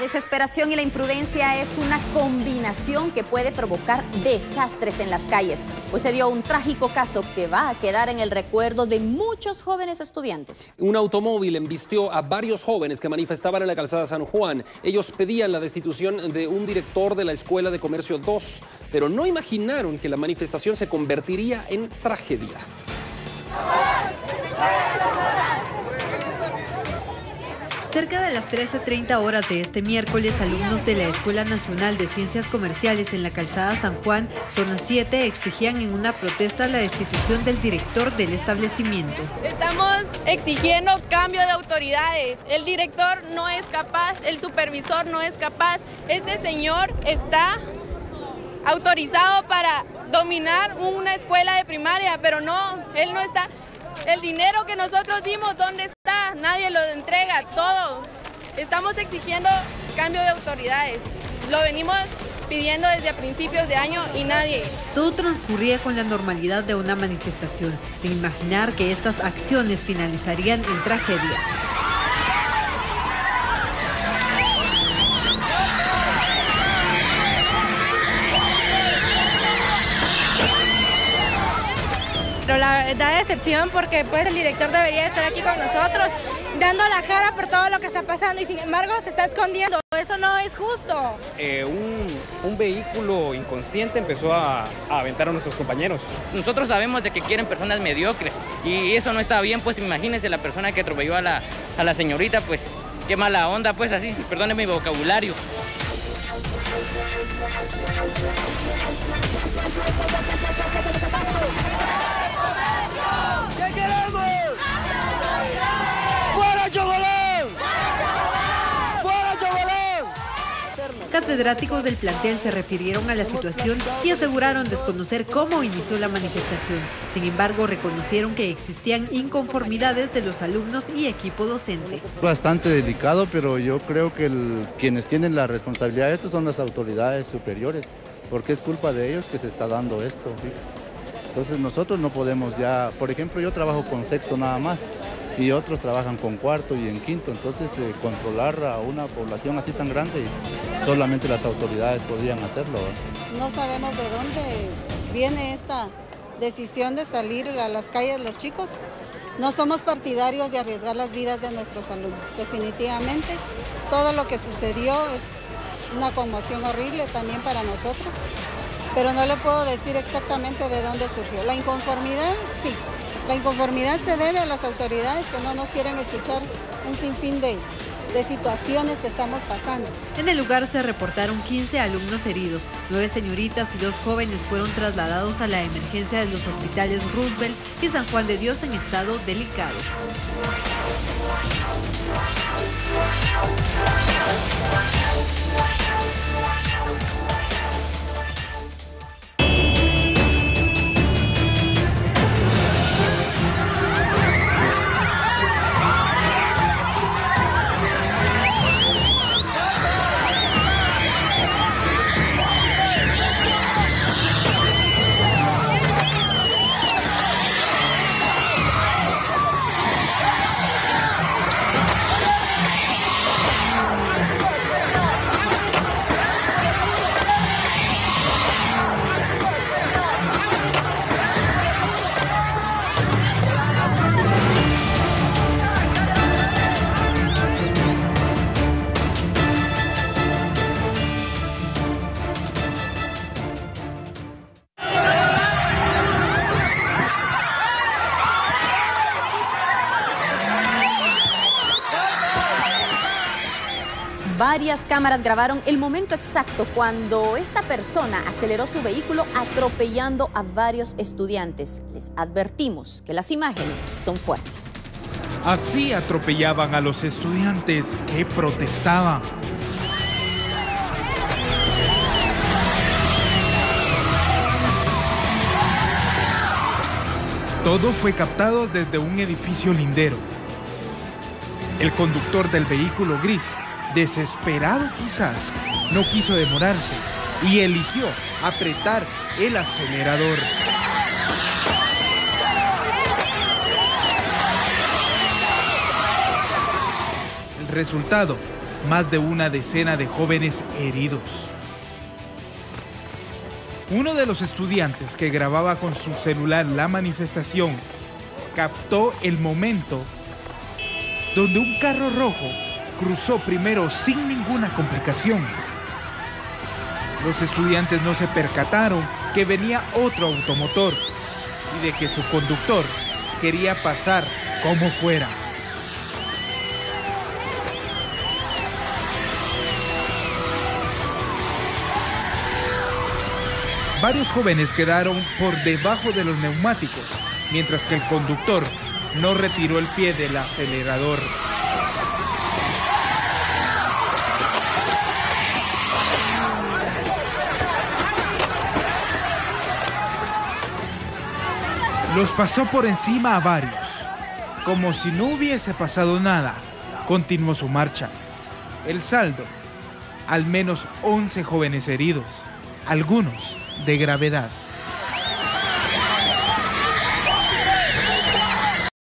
desesperación y la imprudencia es una combinación que puede provocar desastres en las calles, pues se dio un trágico caso que va a quedar en el recuerdo de muchos jóvenes estudiantes. Un automóvil embistió a varios jóvenes que manifestaban en la calzada San Juan. Ellos pedían la destitución de un director de la Escuela de Comercio 2, pero no imaginaron que la manifestación se convertiría en tragedia. Cerca de las 13.30 horas de este miércoles, alumnos de la Escuela Nacional de Ciencias Comerciales en la calzada San Juan, zona 7, exigían en una protesta la destitución del director del establecimiento. Estamos exigiendo cambio de autoridades. El director no es capaz, el supervisor no es capaz. Este señor está autorizado para dominar una escuela de primaria, pero no, él no está. El dinero que nosotros dimos, ¿dónde está? Nadie lo entrega, todo. Estamos exigiendo cambio de autoridades. Lo venimos pidiendo desde principios de año y nadie. Todo transcurría con la normalidad de una manifestación, sin imaginar que estas acciones finalizarían en tragedia. Da decepción porque pues el director debería estar aquí con nosotros dando la cara por todo lo que está pasando y sin embargo se está escondiendo. Eso no es justo. Eh, un, vehículo inconsciente empezó a, aventar a nuestros compañeros. Nosotros sabemos de que quieren personas mediocres y eso no está bien, pues imagínense la persona que atropelló a la, a la señorita, pues qué mala onda, pues así, perdóneme mi vocabulario. Catedráticos del plantel se refirieron a la situación y aseguraron desconocer cómo inició la manifestación. Sin embargo, reconocieron que existían inconformidades de los alumnos y equipo docente. Bastante delicado, pero yo creo que quienes tienen la responsabilidad de esto son las autoridades superiores, porque es culpa de ellos que se está dando esto. Entonces nosotros no podemos ya, por ejemplo, yo trabajo con sexto nada más y otros trabajan con cuarto y en quinto. Entonces, eh, controlar a una población así tan grande, solamente las autoridades podrían hacerlo. No sabemos de dónde viene esta decisión de salir a las calles los chicos. No somos partidarios de arriesgar las vidas de nuestros alumnos, definitivamente. Todo lo que sucedió es una conmoción horrible también para nosotros, pero no le puedo decir exactamente de dónde surgió. La inconformidad, sí, la inconformidad se debe a las autoridades que no nos quieren escuchar un sinfín de, de situaciones que estamos pasando. En el lugar se reportaron 15 alumnos heridos, nueve señoritas y dos jóvenes fueron trasladados a la emergencia de los hospitales Roosevelt y San Juan de Dios en estado delicado. Varias cámaras grabaron el momento exacto cuando esta persona aceleró su vehículo atropellando a varios estudiantes. Les advertimos que las imágenes son fuertes. Así atropellaban a los estudiantes que protestaban. Todo fue captado desde un edificio lindero. El conductor del vehículo gris desesperado quizás, no quiso demorarse y eligió apretar el acelerador. El resultado, más de una decena de jóvenes heridos. Uno de los estudiantes que grababa con su celular la manifestación captó el momento donde un carro rojo cruzó primero sin ninguna complicación. Los estudiantes no se percataron que venía otro automotor y de que su conductor quería pasar como fuera. Varios jóvenes quedaron por debajo de los neumáticos, mientras que el conductor no retiró el pie del acelerador. Los pasó por encima a varios. Como si no hubiese pasado nada, continuó su marcha. El saldo, al menos 11 jóvenes heridos, algunos de gravedad.